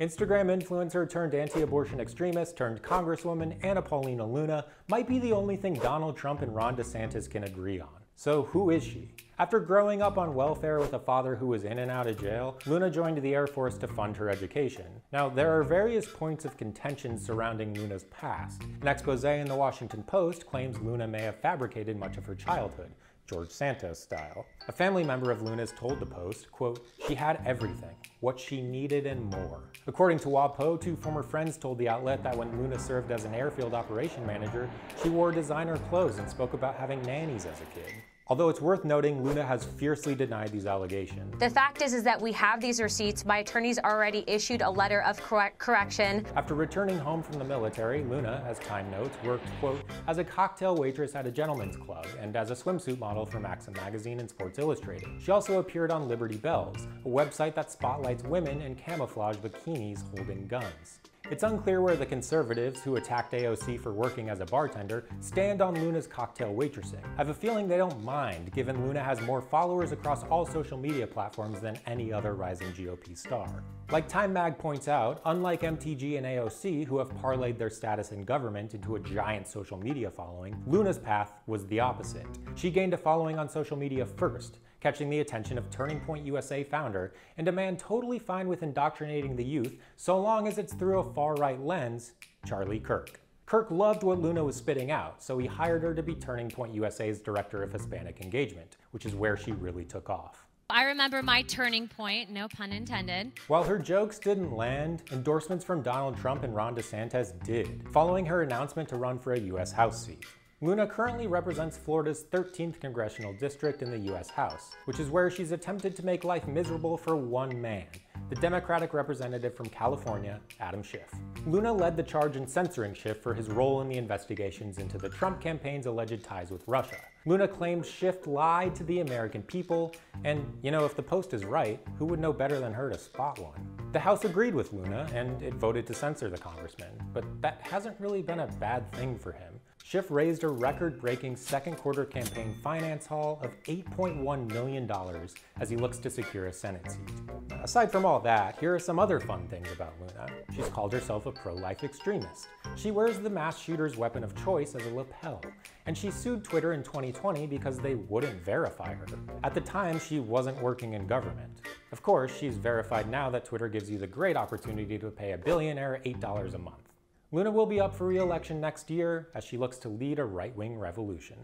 Instagram influencer turned anti-abortion extremist turned congresswoman Anna Paulina Luna might be the only thing Donald Trump and Ron DeSantis can agree on. So who is she? After growing up on welfare with a father who was in and out of jail, Luna joined the Air Force to fund her education. Now, there are various points of contention surrounding Luna's past. An expose in the Washington Post claims Luna may have fabricated much of her childhood, George Santos style. A family member of Luna's told the Post, quote, she had everything, what she needed and more. According to WAPO, two former friends told the outlet that when Luna served as an airfield operation manager, she wore designer clothes and spoke about having nannies as a kid. Although it's worth noting, Luna has fiercely denied these allegations. The fact is, is that we have these receipts. My attorneys already issued a letter of correct correction. After returning home from the military, Luna, as Time notes, worked, quote, as a cocktail waitress at a gentleman's club and as a swimsuit model for Maxim magazine and Sports Illustrated. She also appeared on Liberty Bells, a website that spotlights women in camouflage bikinis holding guns. It's unclear where the conservatives, who attacked AOC for working as a bartender, stand on Luna's cocktail waitressing. I have a feeling they don't mind, given Luna has more followers across all social media platforms than any other rising GOP star. Like Time Mag points out, unlike MTG and AOC, who have parlayed their status in government into a giant social media following, Luna's path was the opposite. She gained a following on social media first, catching the attention of Turning Point USA founder and a man totally fine with indoctrinating the youth so long as it's through a far-right lens, Charlie Kirk. Kirk loved what Luna was spitting out, so he hired her to be Turning Point USA's Director of Hispanic Engagement, which is where she really took off. I remember my turning point, no pun intended. While her jokes didn't land, endorsements from Donald Trump and Ron DeSantis did, following her announcement to run for a US House seat. Luna currently represents Florida's 13th congressional district in the US House, which is where she's attempted to make life miserable for one man, the Democratic representative from California, Adam Schiff. Luna led the charge in censoring Schiff for his role in the investigations into the Trump campaign's alleged ties with Russia. Luna claimed Schiff lied to the American people, and, you know, if the Post is right, who would know better than her to spot one? The House agreed with Luna, and it voted to censor the congressman, but that hasn't really been a bad thing for him. Schiff raised a record-breaking second quarter campaign finance haul of $8.1 million as he looks to secure a Senate seat. Aside from all that, here are some other fun things about Luna. She's called herself a pro-life extremist. She wears the mass shooter's weapon of choice as a lapel, and she sued Twitter in 2020 because they wouldn't verify her. At the time, she wasn't working in government. Of course, she's verified now that Twitter gives you the great opportunity to pay a billionaire $8 a month. Luna will be up for re-election next year as she looks to lead a right-wing revolution.